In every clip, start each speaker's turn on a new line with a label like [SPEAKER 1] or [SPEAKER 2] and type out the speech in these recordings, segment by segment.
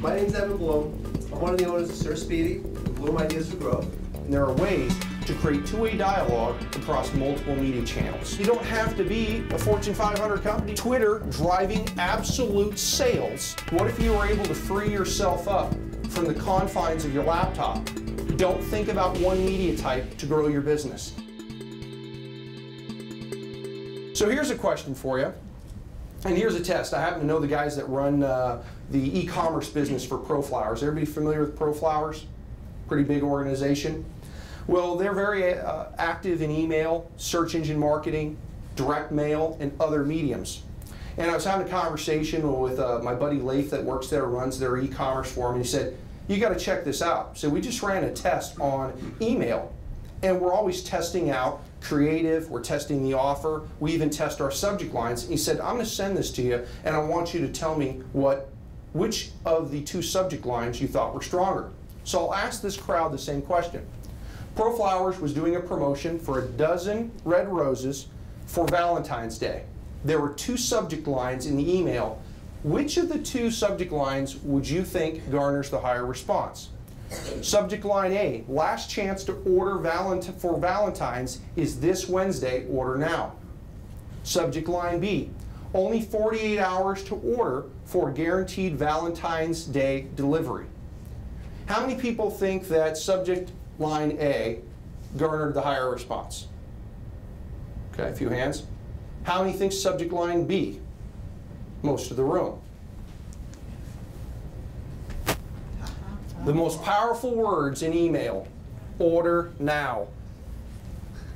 [SPEAKER 1] My name is Evan Bloom. I'm one of the owners of Sir Speedy, and Bloom Ideas for Growth.
[SPEAKER 2] And there are ways to create two-way dialogue across multiple media channels. You don't have to be a Fortune 500 company. Twitter driving absolute sales. What if you were able to free yourself up from the confines of your laptop? Don't think about one media type to grow your business. So here's a question for you. And here's a test. I happen to know the guys that run uh, the e-commerce business for ProFlowers. Everybody familiar with ProFlowers? Pretty big organization. Well, they're very uh, active in email, search engine marketing, direct mail, and other mediums. And I was having a conversation with uh, my buddy Leif that works there, runs their e-commerce for him, and he said, you got to check this out. So we just ran a test on email, and we're always testing out creative, we're testing the offer, we even test our subject lines. He said, I'm going to send this to you, and I want you to tell me what, which of the two subject lines you thought were stronger. So I'll ask this crowd the same question. ProFlowers was doing a promotion for a dozen red roses for Valentine's Day. There were two subject lines in the email. Which of the two subject lines would you think garners the higher response? Subject line A, last chance to order valent for Valentine's is this Wednesday, order now. Subject line B, only 48 hours to order for guaranteed Valentine's Day delivery. How many people think that subject line A garnered the higher response? Okay, a few hands. How many think subject line B? Most of the room. The most powerful words in email, order now.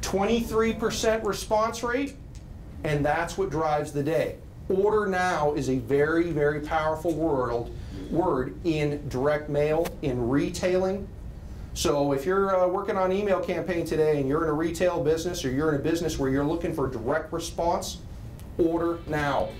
[SPEAKER 2] 23% response rate, and that's what drives the day. Order now is a very, very powerful word, word in direct mail, in retailing. So if you're uh, working on email campaign today and you're in a retail business or you're in a business where you're looking for direct response, order now.